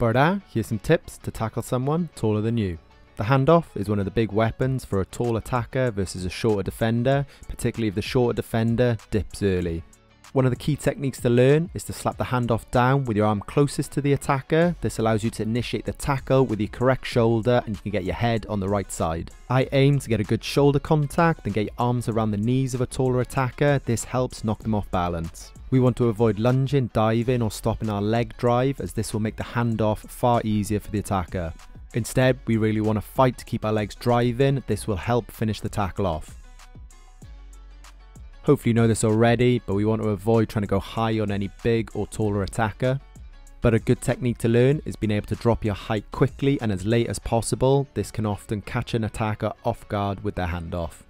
Barda, uh, here's some tips to tackle someone taller than you. The handoff is one of the big weapons for a tall attacker versus a shorter defender, particularly if the shorter defender dips early. One of the key techniques to learn is to slap the handoff down with your arm closest to the attacker. This allows you to initiate the tackle with your correct shoulder and you can get your head on the right side. I aim to get a good shoulder contact and get your arms around the knees of a taller attacker. This helps knock them off balance. We want to avoid lunging, diving or stopping our leg drive as this will make the handoff far easier for the attacker. Instead, we really want to fight to keep our legs driving, this will help finish the tackle off. Hopefully you know this already, but we want to avoid trying to go high on any big or taller attacker. But a good technique to learn is being able to drop your height quickly and as late as possible. This can often catch an attacker off guard with their handoff.